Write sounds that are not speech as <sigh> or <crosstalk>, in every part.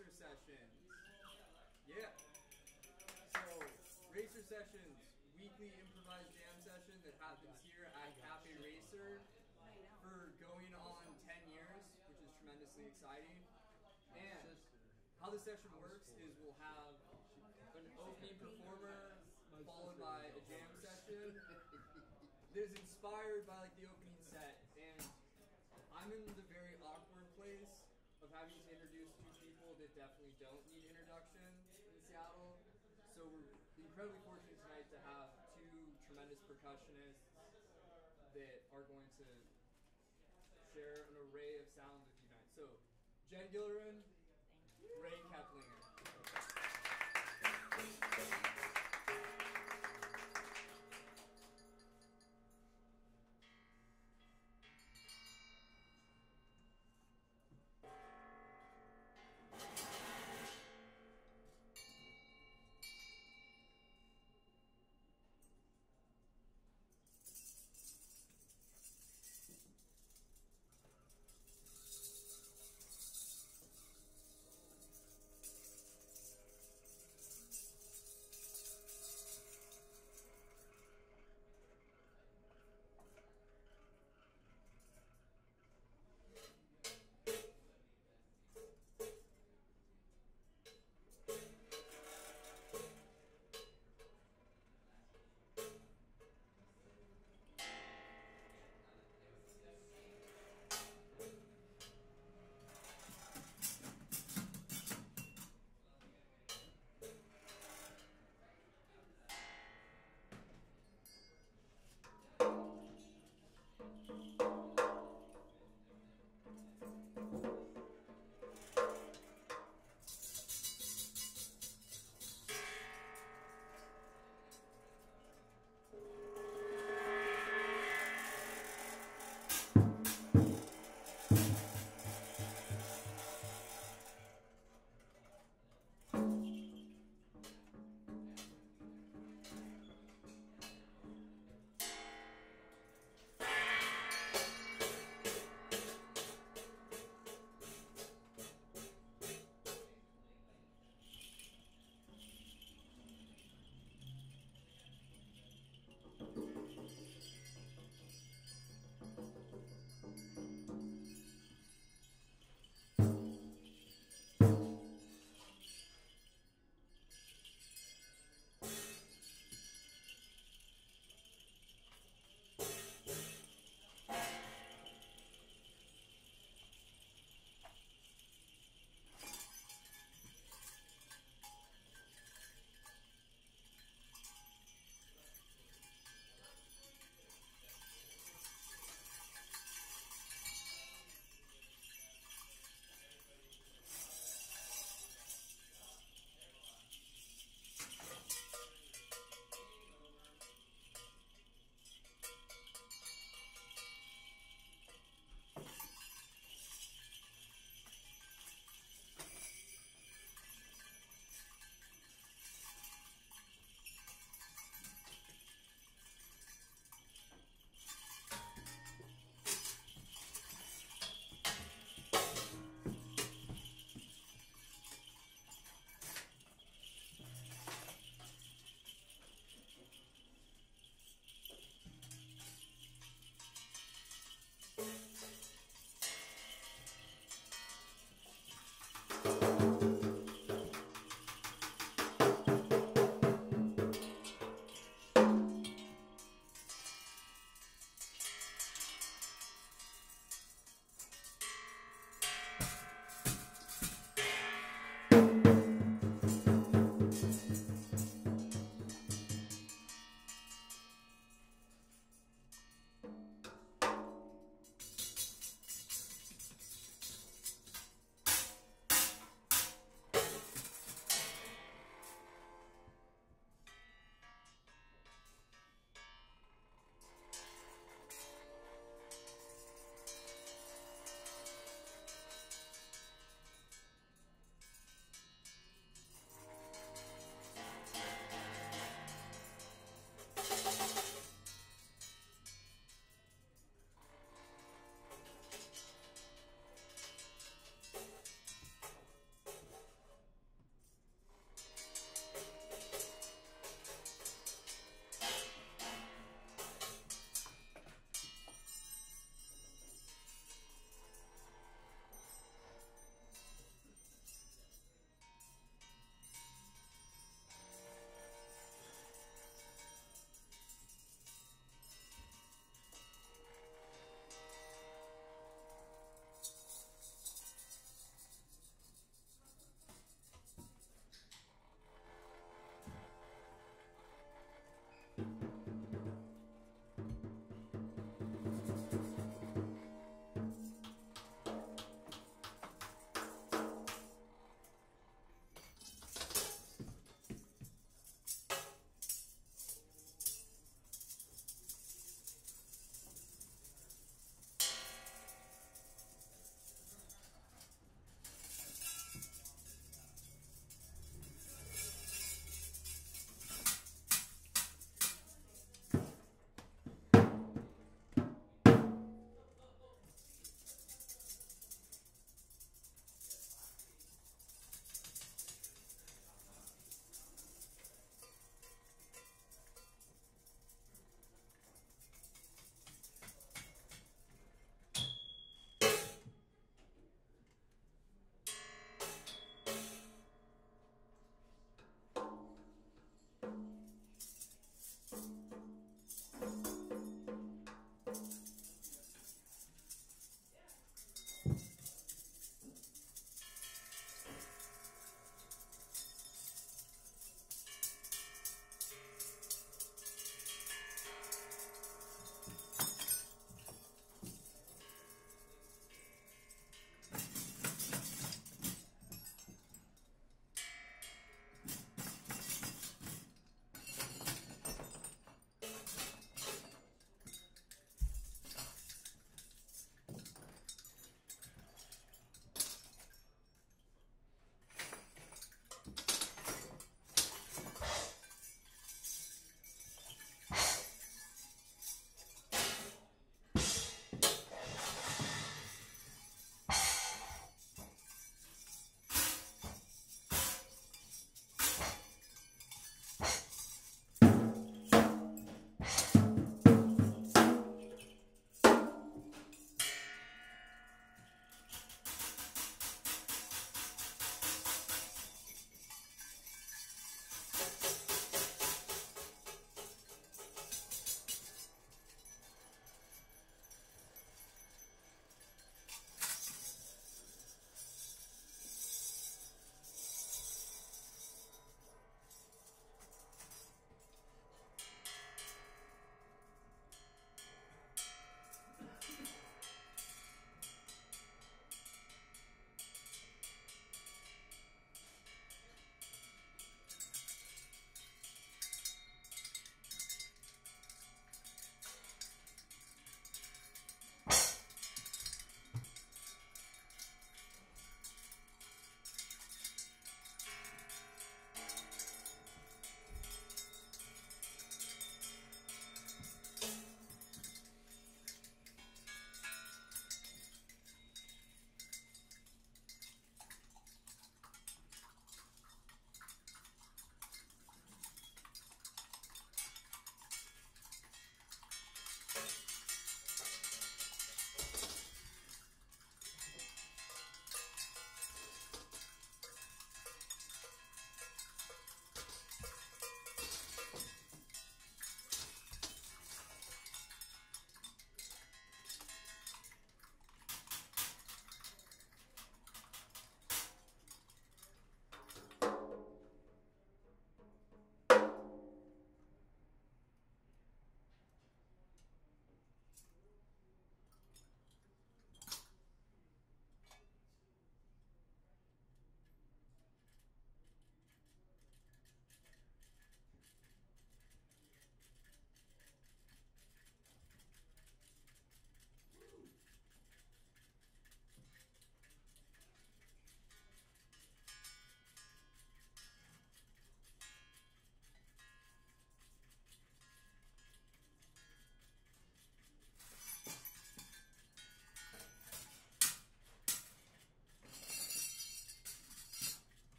Racer Sessions. Yeah. So, Racer Sessions, weekly improvised jam session that happens here at Cafe Racer for going on 10 years, which is tremendously exciting. And how the session works is we'll have an opening performer followed by a jam session <laughs> that is inspired by like the opening set. And I'm in the very awkward place of having to introduce that definitely don't need introduction in Seattle. So we're incredibly fortunate tonight to have two tremendous percussionists that are going to share an array of sounds with you tonight. So, Jen Gilleran,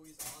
Always, optimal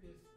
previous,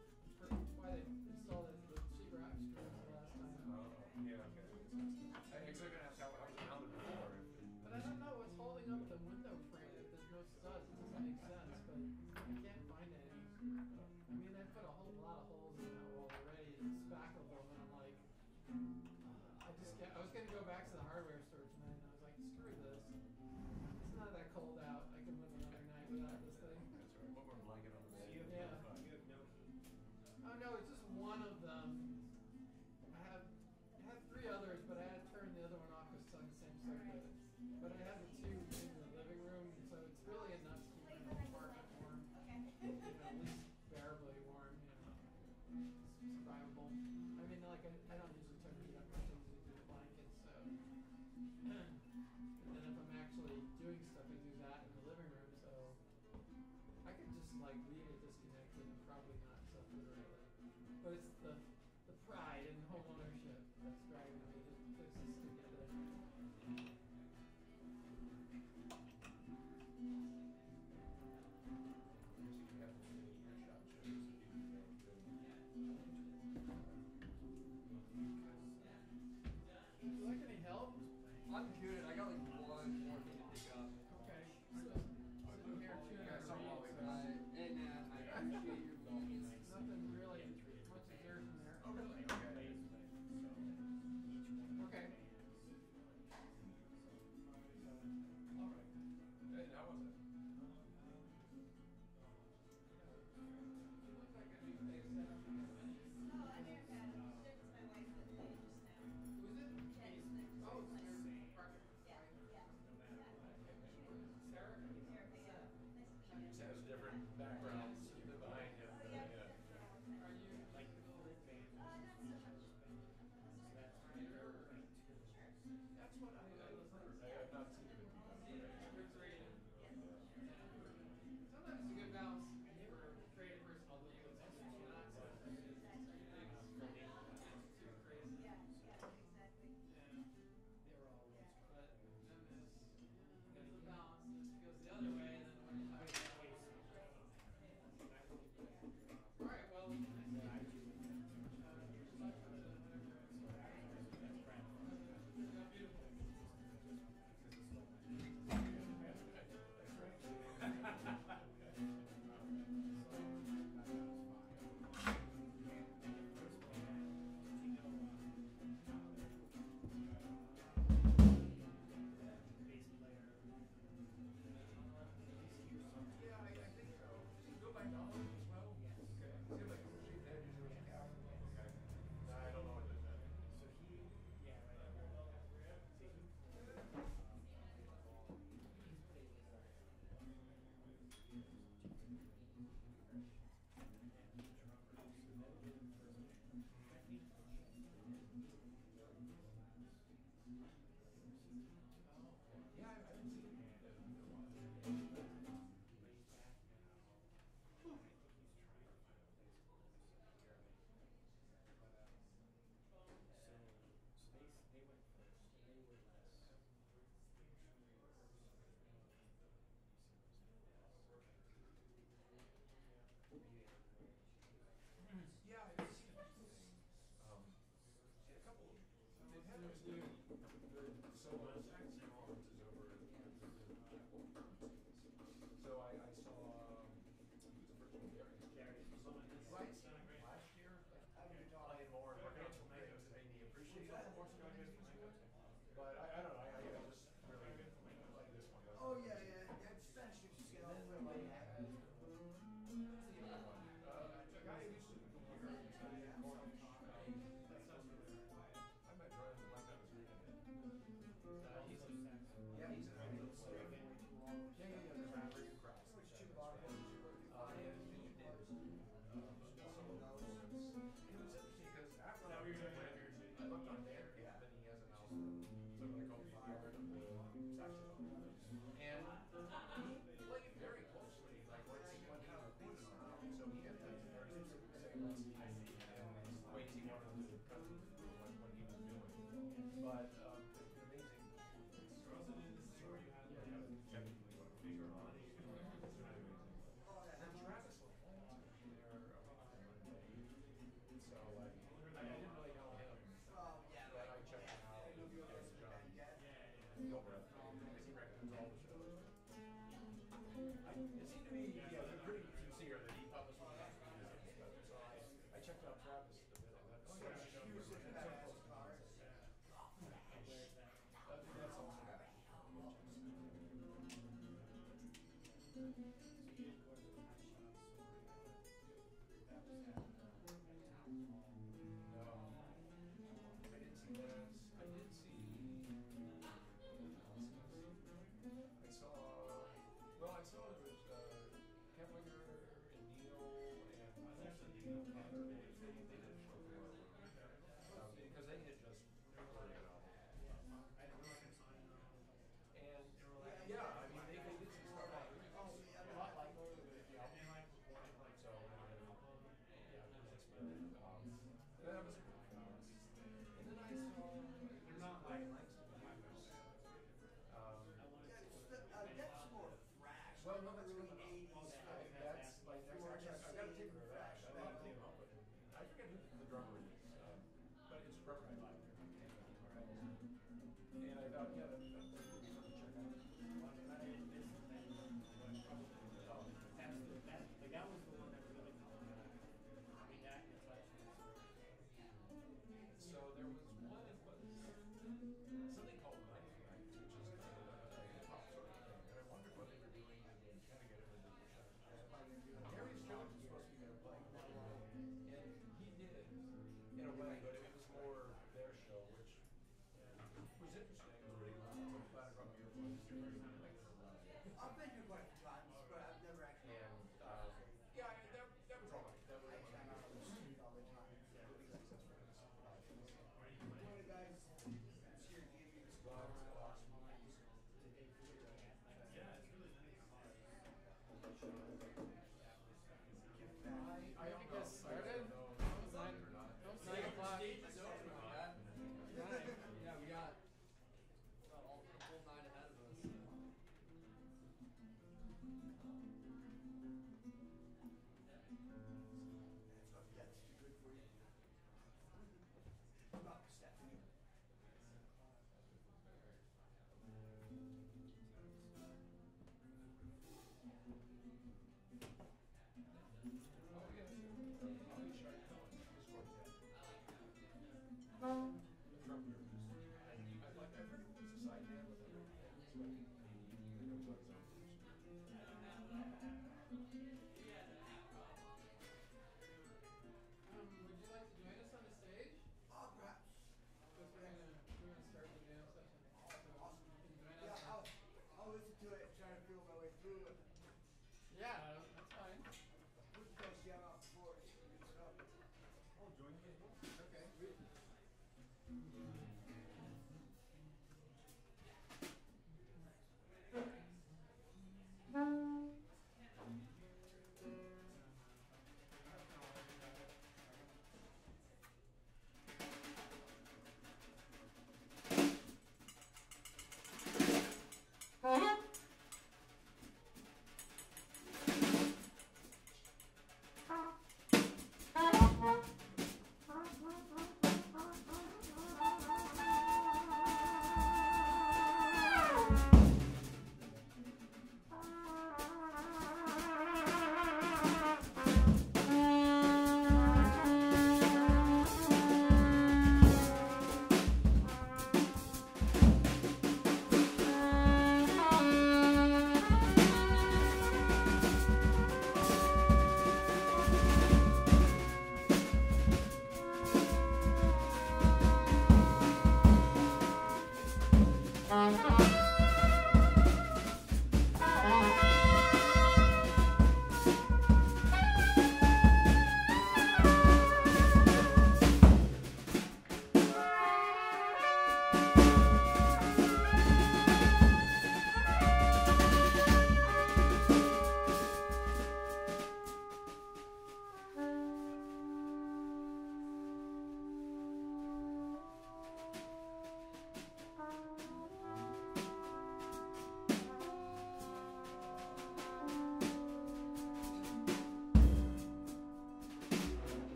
I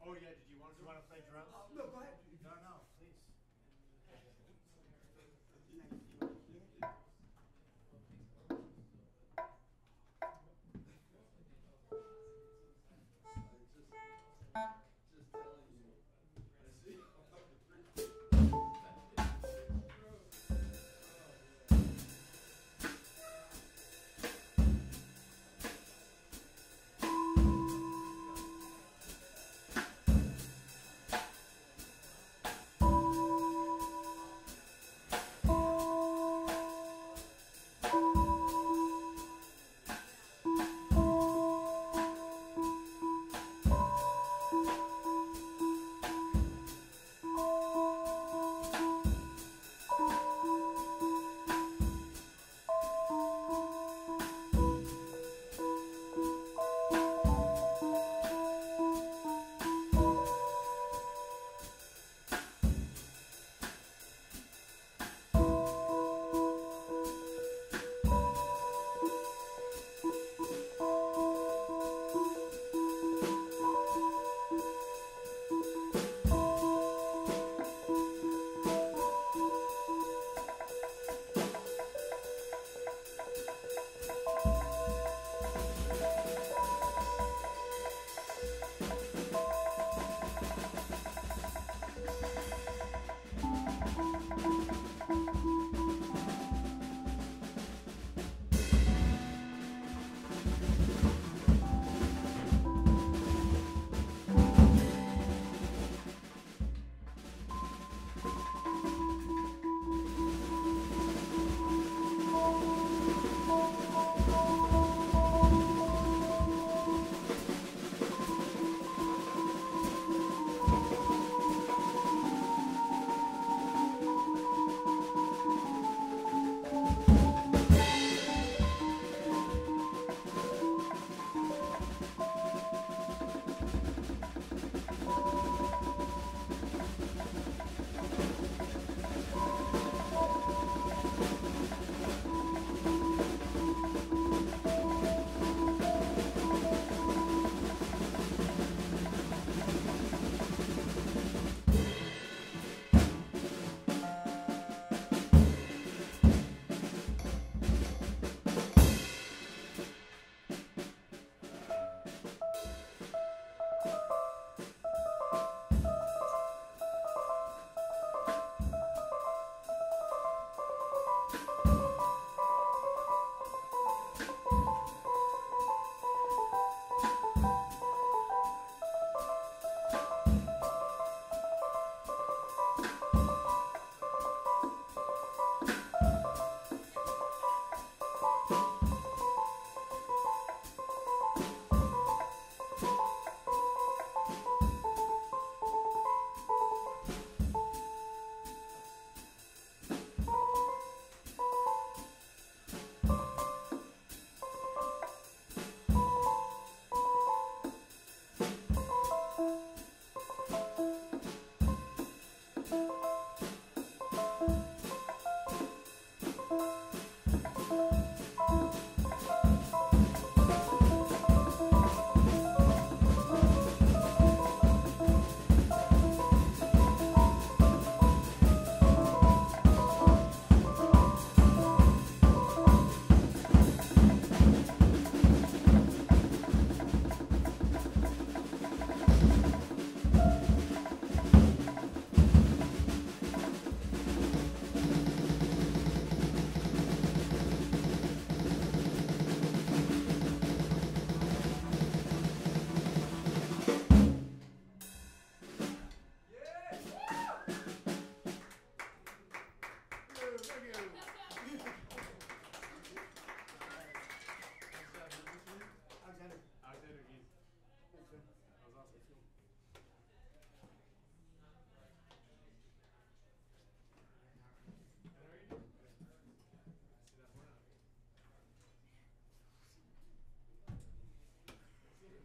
Oh yeah, did you want, do you wanna play drums?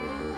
Mm-hmm.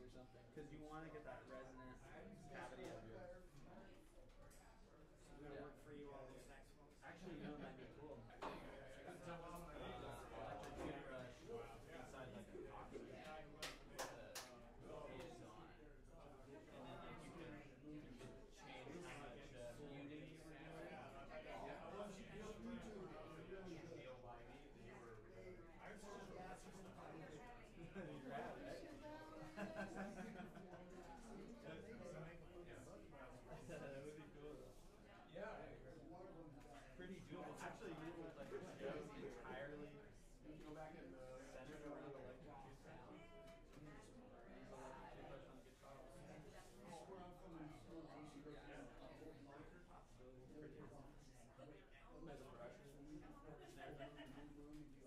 or something. Because you want to get that resonant Thank you.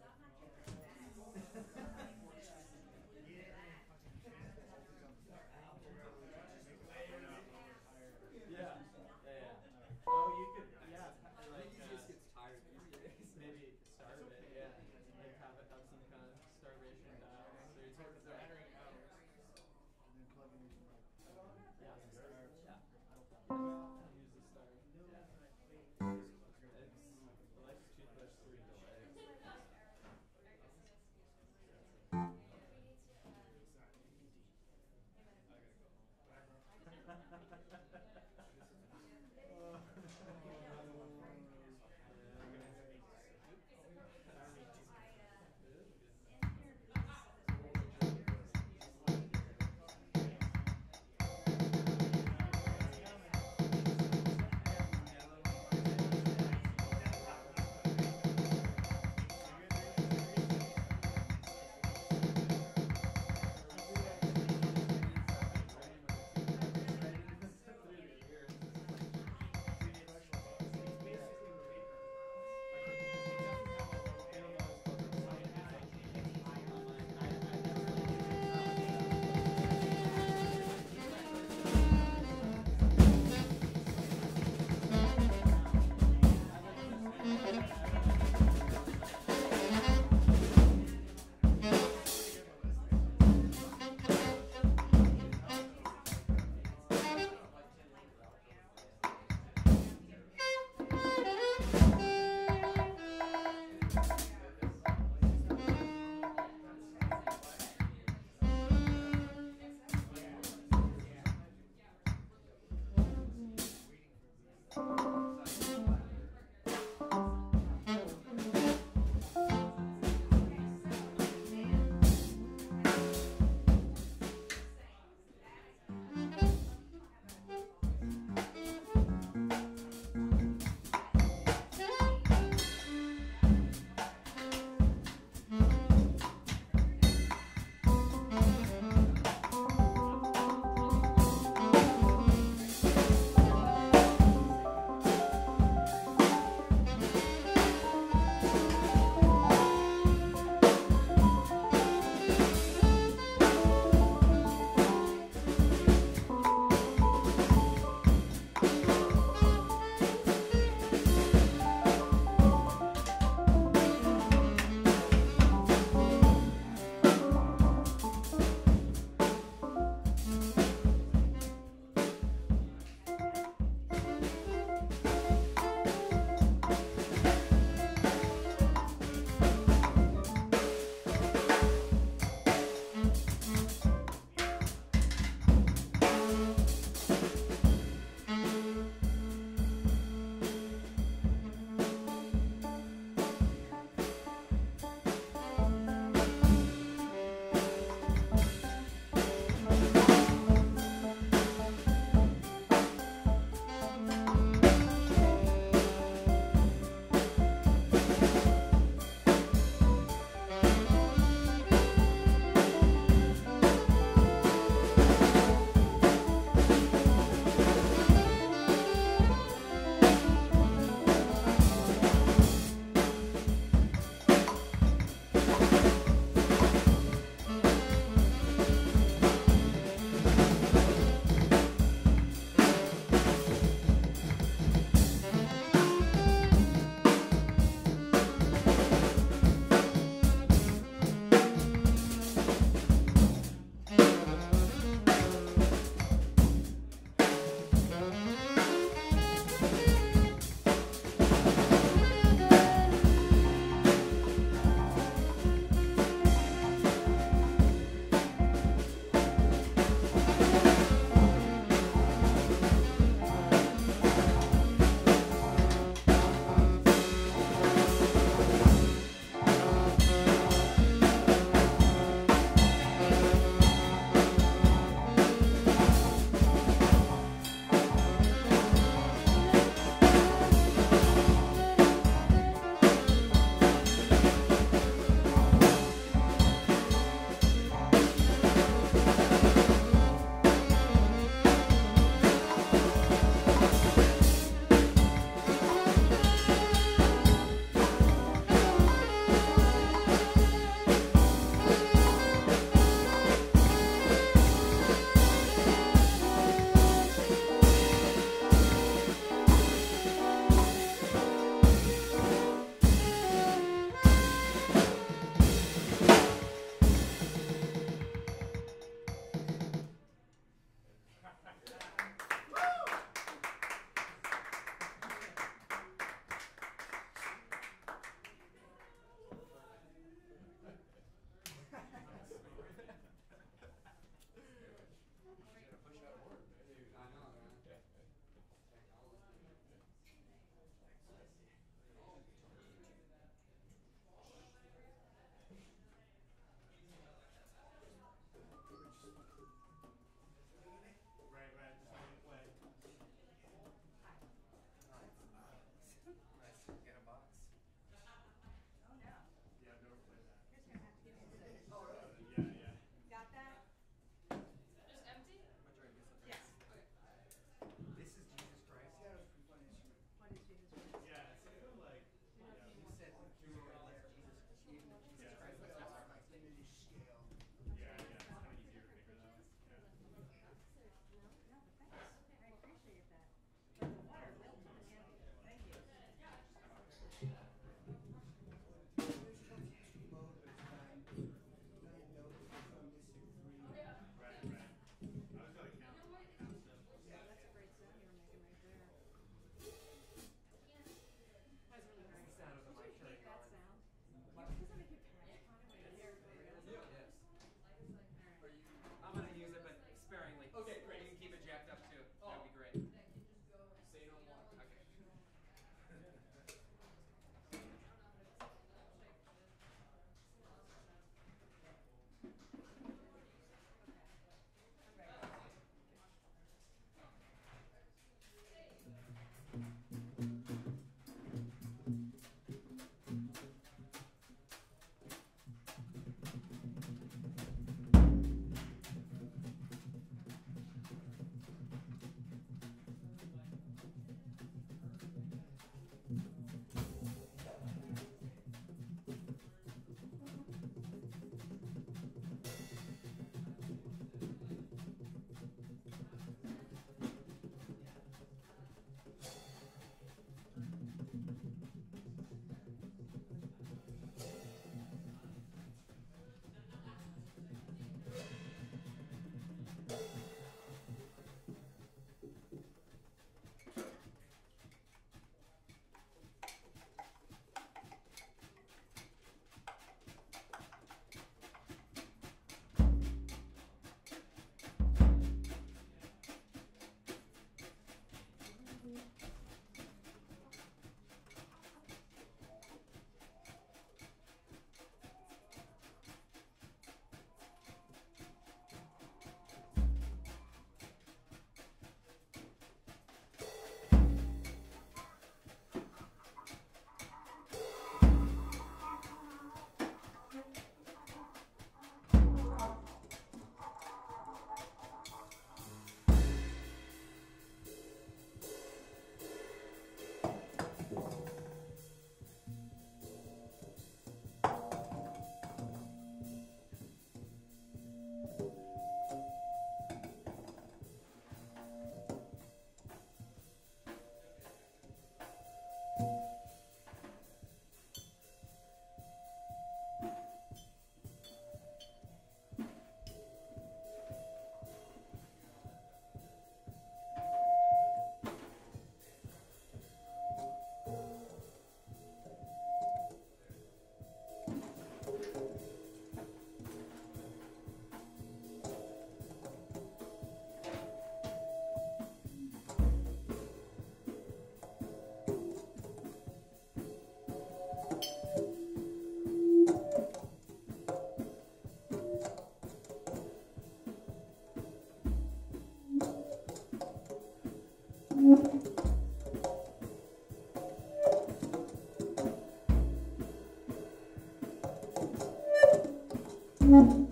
Mm-hmm.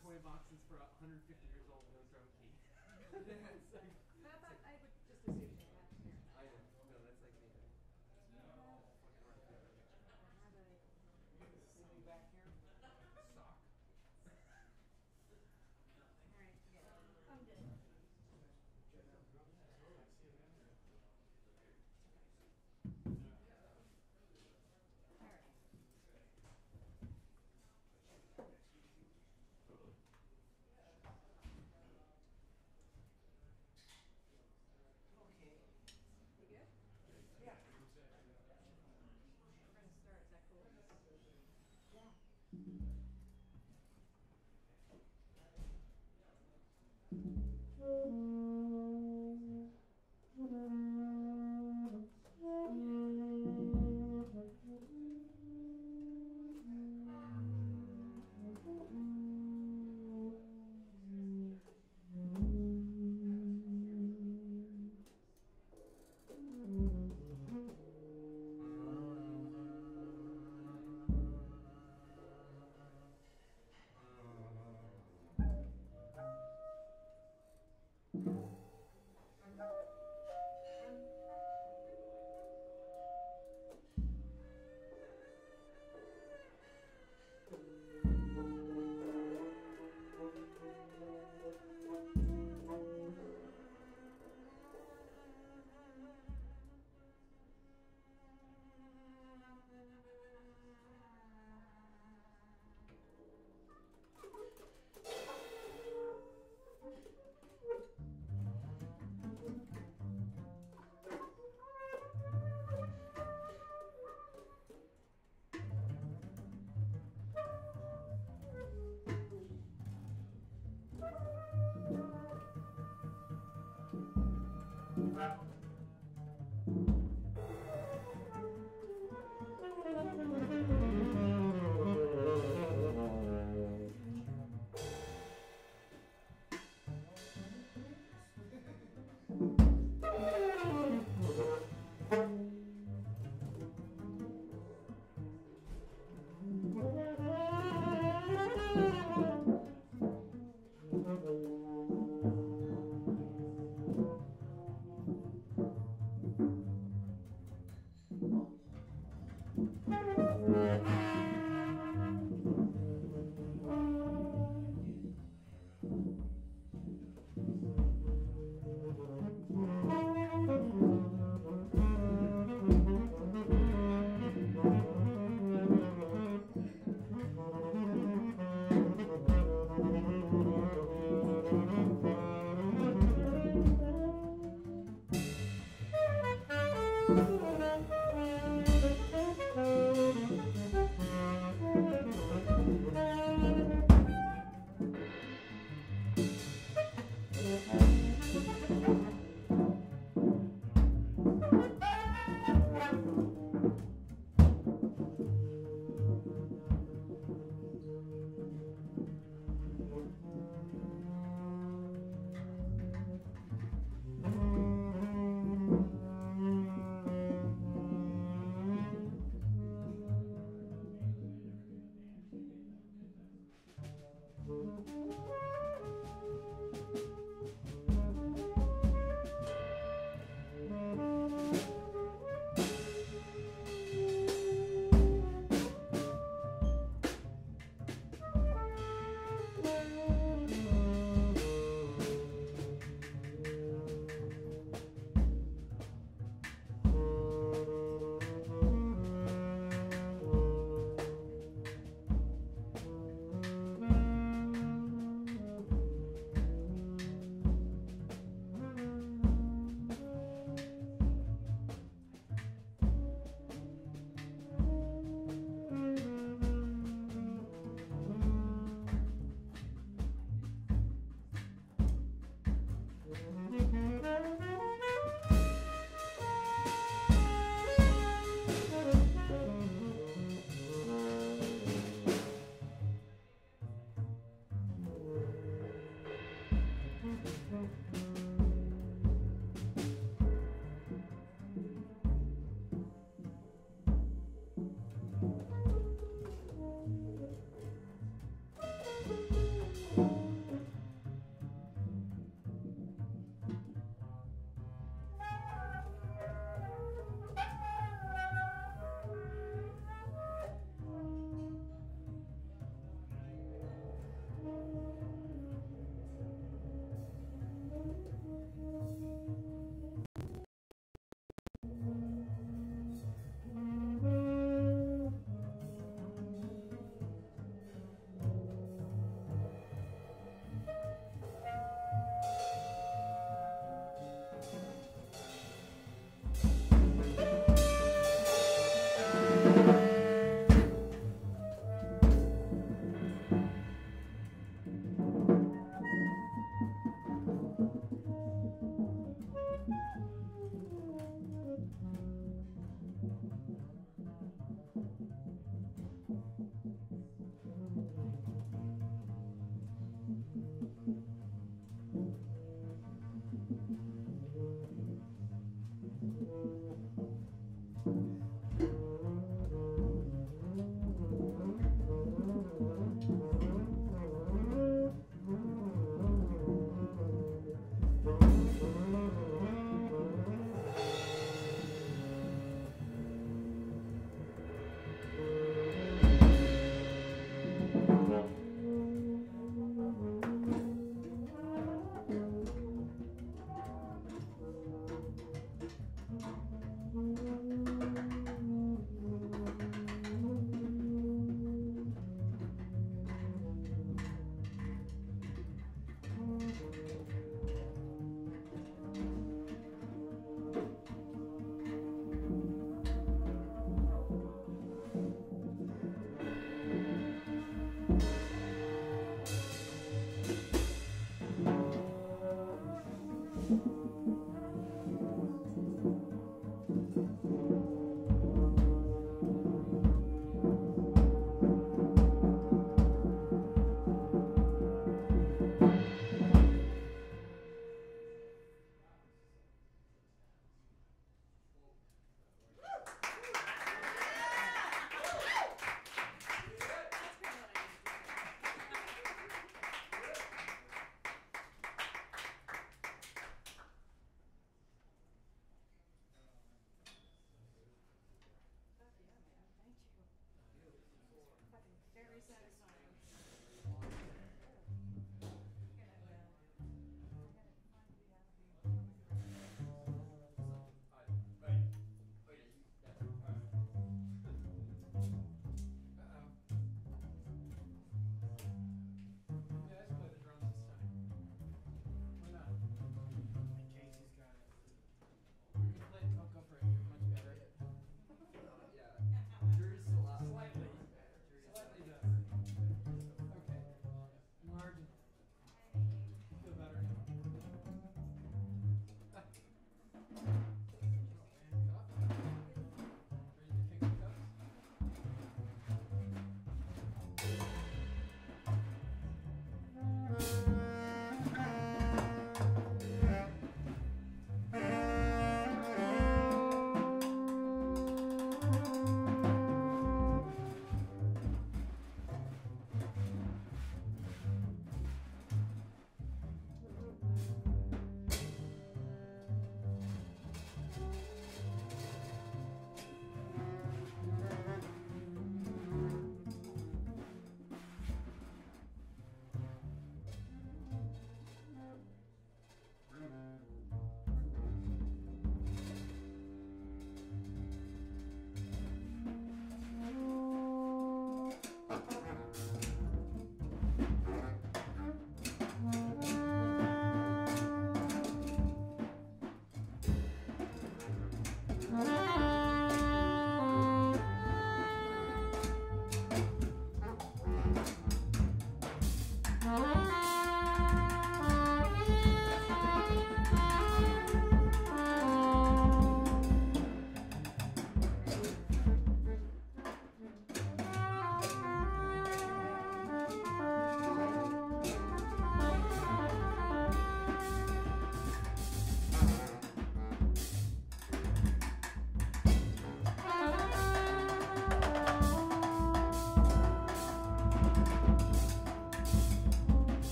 Toy boxes for 150 years old, no drum key. <laughs> <laughs>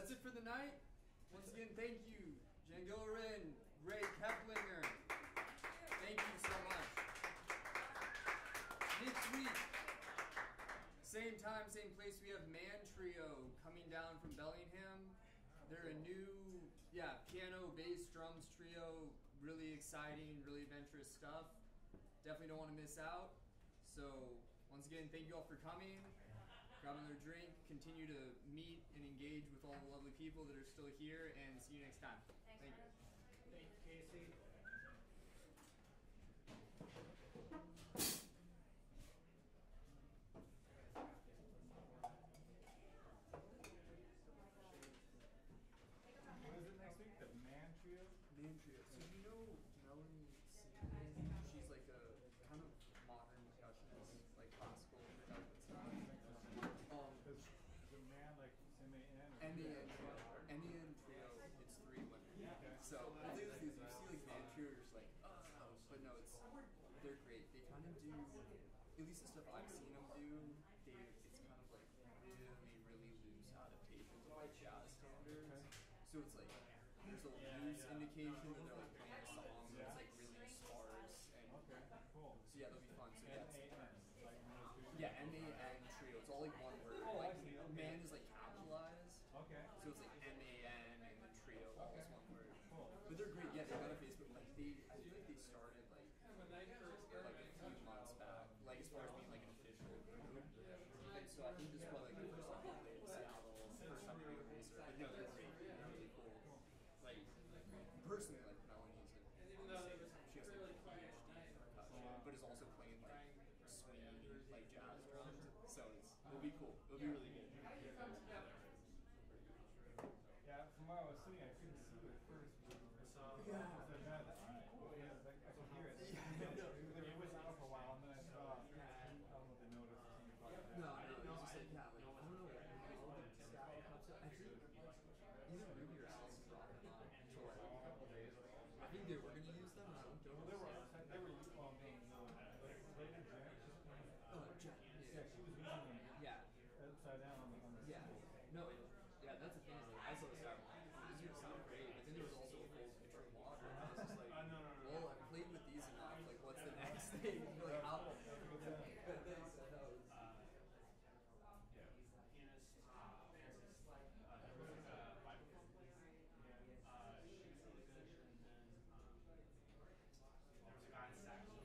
that's it for the night. Once again, thank you, Jangorin, Gregg Keplinger. Thank you so much. Next week, same time, same place, we have Man Trio coming down from Bellingham. They're a new, yeah, piano, bass, drums trio. Really exciting, really adventurous stuff. Definitely don't want to miss out. So, once again, thank you all for coming. Grab another drink. Continue to meet and engage with all the lovely people that are still here, and see you next time. Thanks, Thank you. Brennan. Thank you, Casey. What is it next week? The Man Trio? Man Trio. So you know Melanie Singleton? She's like a kind of modern percussionist, like classical percussion stuff. Um, Is the man like M A N? and the and the trio, it's three women. So the thing is, is you see like Man Trio, you're just like, oh, but no, it's they're great. They kind of do, at least the stuff I've seen them do. They it's kind of like really, really loose adaptations of like jazz standards. So it's like there's a loose indication that they're like playing a song that's like really sparse and Okay, cool. so yeah, that'll be fun. So M that's A N. Like one of those two? yeah, M A N trio. It's all like one word. Oh, I like see, okay. man is like capitalized. Okay, So it's like M A N and then trio all is one word. cool. But they're great. Yeah, they got a Facebook. Like they, I feel like they started like like a few months back. Like as far as being like an official group. And so I think this is probably like first time in Seattle, doing research. But no, they're great. They're really cool. Like personally, like Melanie's like she has like a PhD in percussion, but is also playing like swing, like jazz drums. So it's it'll be cool. It'll be really